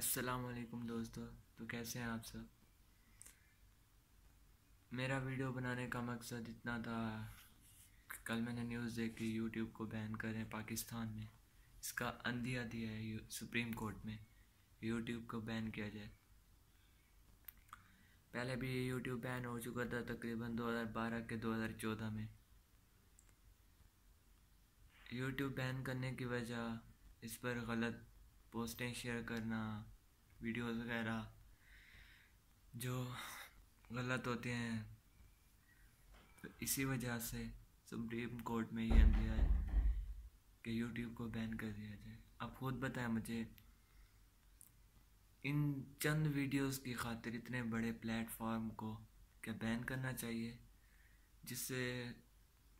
अस्सलाम वालेकुम दोस्तों। तो कैसे हैं आप सब? मेरा वीडियो बनाने का मकसद इतना था, कल मैंने न्यूज़ देखी, यूट्यूब को बैन करें पाकिस्तान में। इसका अंधिया दिया है सुप्रीम कोर्ट में, यूट्यूब को बैन किया जाए। पहले भी यूट्यूब बैन हो चुका था तकरीबन 2012 के 2014 में। यूट्यूब बैन करने की वजह इस पर गलत पोस्टें शेयर करना, वीडियोस वगैरह, जो गलत होते हैं तो इसी वजह से सुप्रीम कोर्ट में ये दिया है कि यूट्यूब को बैन कर दिया जाए। आप खुद बताएँ मुझे, इन चंद वीडियोस की खातिर इतने बड़े प्लेटफॉर्म को क्या बैन करना चाहिए, जिससे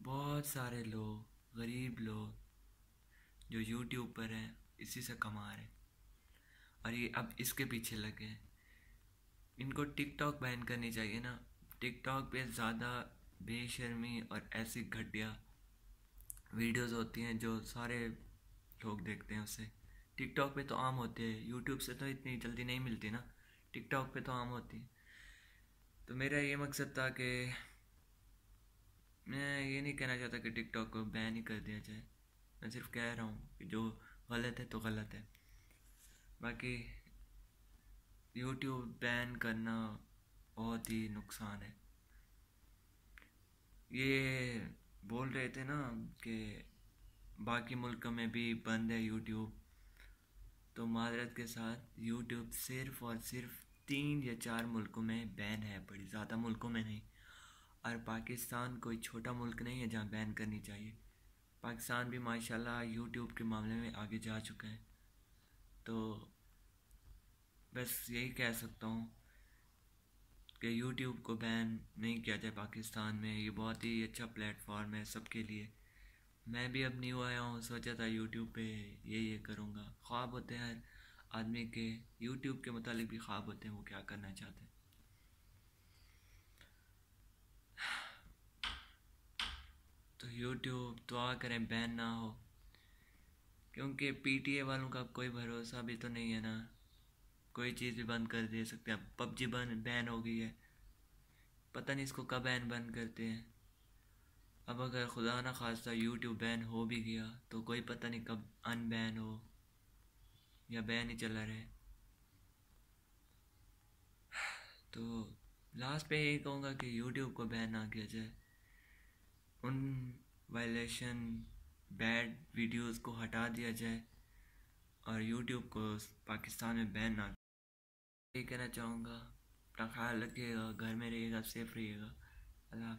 बहुत सारे लोग, गरीब लोग, जो यूट्यूब पर हैं इसी से कमा रहे और ये अब इसके पीछे लगे हैं। इनको टिकटॉक बैन करनी चाहिए ना। टिकटॉक पे ज़्यादा बेशर्मी और ऐसी घटिया वीडियोस होती हैं जो सारे लोग देखते हैं उससे टिकटॉक पे तो आम होते हैं। यूट्यूब से तो इतनी जल्दी नहीं मिलती ना। टिकटॉक पे तो आम होती है। तो मेरा ये मकसद था कि मैं ये नहीं कहना चाहता कि टिकटॉक को बैन ही कर दिया जाए। मैं सिर्फ़ कह रहा हूँ कि जो गलत है तो गलत है। बाकी यूट्यूब बैन करना बहुत ही नुकसान है। ये बोल रहे थे ना कि बाकी मुल्क में भी बंद है यूट्यूब तो माजरत के साथ यूट्यूब सिर्फ़ और सिर्फ़ तीन या चार मुल्कों में बैन है, बड़ी ज़्यादा मुल्कों में नहीं। और पाकिस्तान कोई छोटा मुल्क नहीं है जहाँ बैन करनी चाहिए। पाकिस्तान भी माशाल्लाह यूट्यूब के मामले में आगे जा चुका है। तो बस यही कह सकता हूँ कि यूट्यूब को बैन नहीं किया जाए पाकिस्तान में। ये बहुत ही अच्छा प्लेटफॉर्म है सबके लिए। मैं भी अब न्यू आया हूँ, सोचा था यूट्यूब पे ये ये करूँगा। ख्वाब होते हैं हर आदमी के। यूट्यूब के मुतालिक भी ख्वाब होते हैं, वो क्या करना चाहते हैं। यूट्यूब दुआ करें, बैन ना हो। क्योंकि पीटीए वालों का कोई भरोसा भी तो नहीं है ना। कोई चीज़ भी बंद कर दे सकते हैं। पबजी बन, बैन हो गई है। पता नहीं इसको कब बैन बंद करते हैं। अब अगर खुदा ना खास्ता यूट्यूब बैन हो भी गया तो कोई पता नहीं कब अनबैन हो या बैन ही चला रहे। तो लास्ट पे यही कहूँगा कि यूट्यूब को बैन ना किया जाए। उन वायलेशन बैड वीडियोस को हटा दिया जाए और यूट्यूब को पाकिस्तान में बैन ना ये कहना चाहूँगा, अपना ख्याल रखिएगा, घर में रहिएगा सेफ़ रहिएगा। अल्लाह